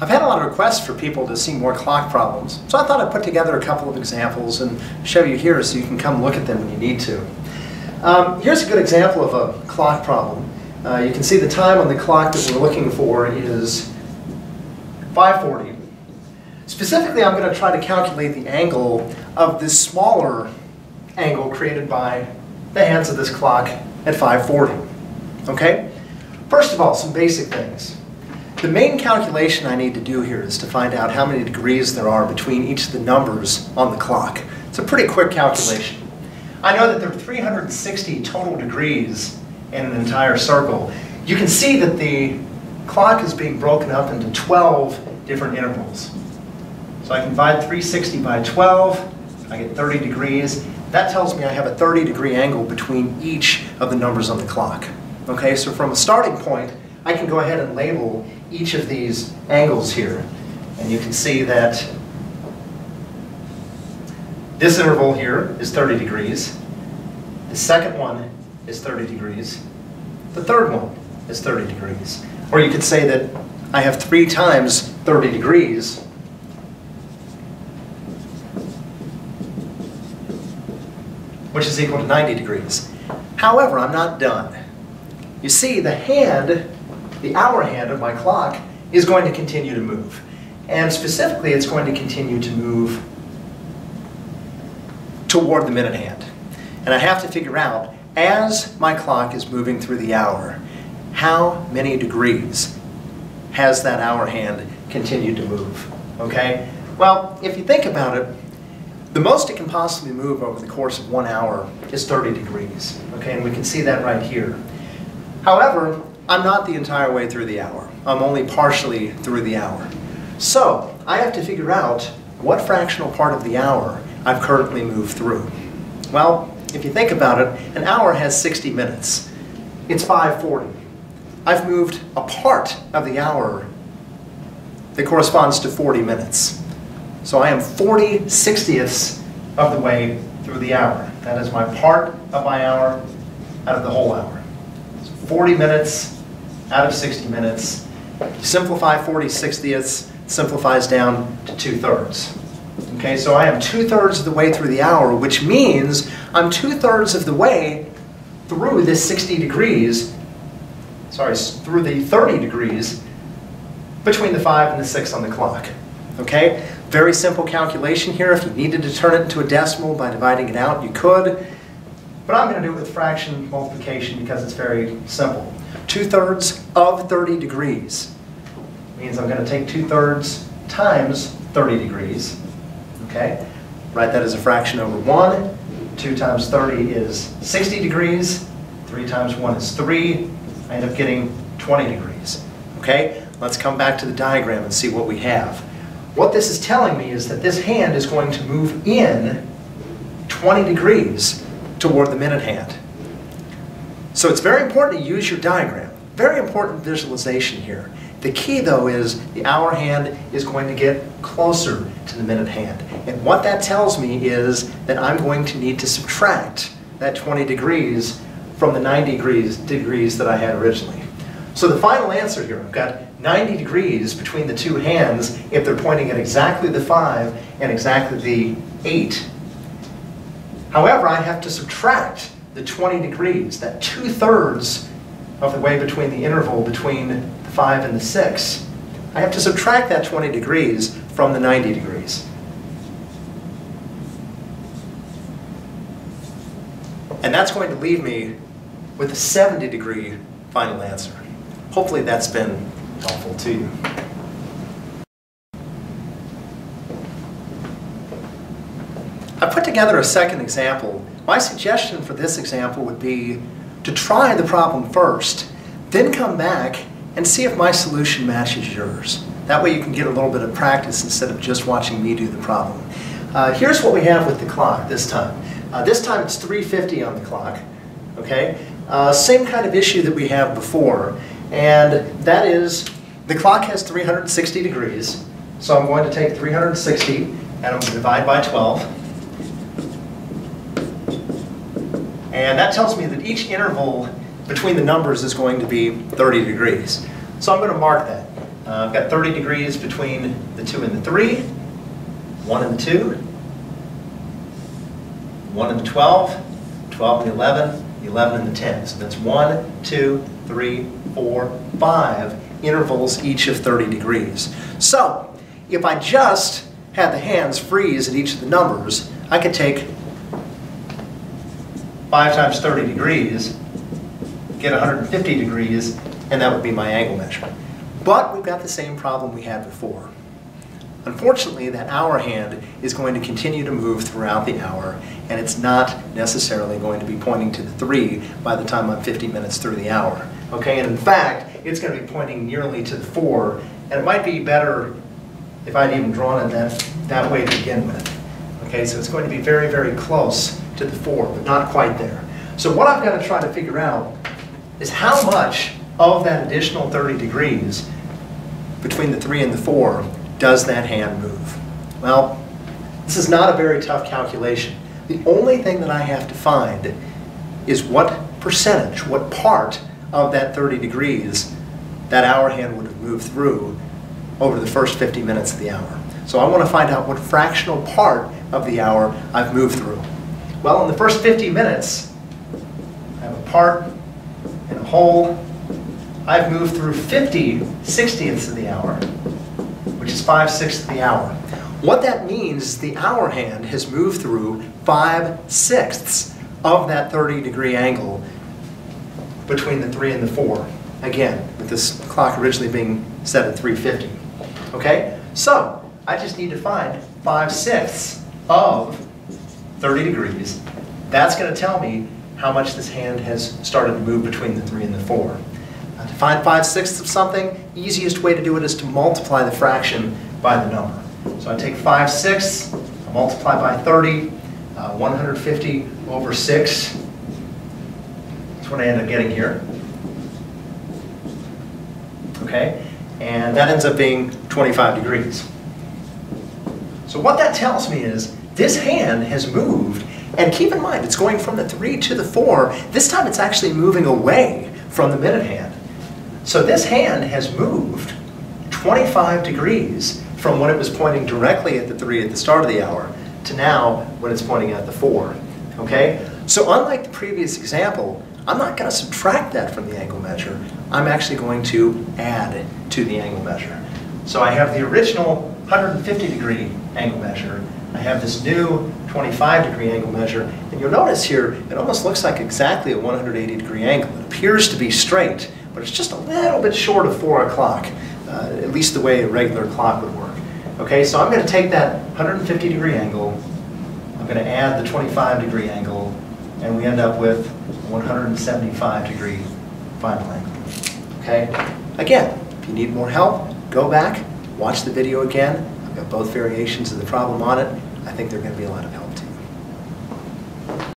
I've had a lot of requests for people to see more clock problems, so I thought I'd put together a couple of examples and show you here so you can come look at them when you need to. Um, here's a good example of a clock problem. Uh, you can see the time on the clock that we're looking for is 540. Specifically, I'm going to try to calculate the angle of this smaller angle created by the hands of this clock at 540. Okay? First of all, some basic things. The main calculation I need to do here is to find out how many degrees there are between each of the numbers on the clock. It's a pretty quick calculation. I know that there are 360 total degrees in an entire circle. You can see that the clock is being broken up into 12 different intervals. So I can divide 360 by 12, I get 30 degrees. That tells me I have a 30 degree angle between each of the numbers on the clock. Okay, so from a starting point, I can go ahead and label each of these angles here. And you can see that this interval here is 30 degrees. The second one is 30 degrees. The third one is 30 degrees. Or you could say that I have three times 30 degrees. which is equal to 90 degrees. However, I'm not done. You see, the hand, the hour hand of my clock, is going to continue to move. And specifically, it's going to continue to move toward the minute hand. And I have to figure out, as my clock is moving through the hour, how many degrees has that hour hand continued to move? Okay? Well, if you think about it, the most it can possibly move over the course of one hour is 30 degrees. Okay, and we can see that right here. However, I'm not the entire way through the hour. I'm only partially through the hour. So, I have to figure out what fractional part of the hour I've currently moved through. Well, if you think about it, an hour has 60 minutes. It's 540. I've moved a part of the hour that corresponds to 40 minutes. So I am 40 60ths of the way through the hour. That is my part of my hour out of the whole hour. So 40 minutes out of 60 minutes. Simplify 40 60ths, simplifies down to 2 thirds. Okay, so I am two thirds of the way through the hour, which means I'm two thirds of the way through this 60 degrees, sorry, through the 30 degrees between the 5 and the 6 on the clock. Okay, very simple calculation here. If you needed to turn it into a decimal by dividing it out, you could. But I'm going to do it with fraction multiplication because it's very simple. 2 thirds of 30 degrees means I'm going to take 2 thirds times 30 degrees. Okay? Write that as a fraction over 1. 2 times 30 is 60 degrees. 3 times 1 is 3. I end up getting 20 degrees. Okay? Let's come back to the diagram and see what we have. What this is telling me is that this hand is going to move in 20 degrees toward the minute hand. So it's very important to use your diagram. Very important visualization here. The key, though, is the hour hand is going to get closer to the minute hand. And what that tells me is that I'm going to need to subtract that 20 degrees from the 90 degrees, degrees that I had originally. So the final answer here, I've got 90 degrees between the two hands if they're pointing at exactly the 5 and exactly the 8. However, I have to subtract the 20 degrees, that two-thirds of the way between the interval between the 5 and the 6. I have to subtract that 20 degrees from the 90 degrees. And that's going to leave me with a 70 degree final answer. Hopefully that's been helpful to you. I put together a second example. My suggestion for this example would be to try the problem first, then come back and see if my solution matches yours. That way you can get a little bit of practice instead of just watching me do the problem. Uh, here's what we have with the clock this time. Uh, this time it's 3.50 on the clock, okay? Uh, same kind of issue that we have before. And that is, the clock has 360 degrees, so I'm going to take 360 and I'm going to divide by 12. And that tells me that each interval between the numbers is going to be 30 degrees. So I'm going to mark that. Uh, I've got 30 degrees between the 2 and the 3, 1 and the 2, 1 and the 12, 12 and the 11, the 11 and the 10. So that's 1, 2, 3, 4, 5 intervals, each of 30 degrees. So if I just had the hands freeze at each of the numbers, I could take 5 times 30 degrees, get 150 degrees, and that would be my angle measurement. But we've got the same problem we had before. Unfortunately, that hour hand is going to continue to move throughout the hour, and it's not necessarily going to be pointing to the 3 by the time I'm 50 minutes through the hour. Okay, and in fact, it's going to be pointing nearly to the 4, and it might be better if I'd even drawn it that, that way to begin with. Okay, so it's going to be very, very close to the 4, but not quite there. So what I've got to try to figure out is how much of that additional 30 degrees between the 3 and the 4 does that hand move? Well, this is not a very tough calculation. The only thing that I have to find is what percentage, what part of that 30 degrees that hour hand would have moved through over the first 50 minutes of the hour. So I want to find out what fractional part of the hour I've moved through. Well, in the first 50 minutes, I have a part and a whole. I've moved through 50 sixtieths of the hour, which is 5 sixths of the hour. What that means is the hour hand has moved through 5 sixths of that 30 degree angle between the 3 and the 4. Again, with this clock originally being set at 350. Okay? So, I just need to find 5 sixths of 30 degrees. That's going to tell me how much this hand has started to move between the 3 and the 4. Now, to find 5 sixths of something, easiest way to do it is to multiply the fraction by the number. So I take 5 sixths, I multiply by 30, uh, 150 over 6. That's what I end up getting here. Okay? And that ends up being 25 degrees. So what that tells me is this hand has moved, and keep in mind, it's going from the 3 to the 4. This time it's actually moving away from the minute hand. So this hand has moved 25 degrees from when it was pointing directly at the 3 at the start of the hour to now when it's pointing at the 4. Okay? So unlike the previous example, I'm not going to subtract that from the angle measure. I'm actually going to add to the angle measure. So I have the original 150 degree angle measure. I have this new 25 degree angle measure. And you'll notice here, it almost looks like exactly a 180 degree angle. It appears to be straight, but it's just a little bit short of 4 o'clock, uh, at least the way a regular clock would work. Okay, so I'm going to take that 150 degree angle, I'm going to add the 25 degree angle, and we end up with 175 degree final angle. Okay? Again, if you need more help, go back, watch the video again. Both variations of the problem on it. I think they're going to be a lot of help.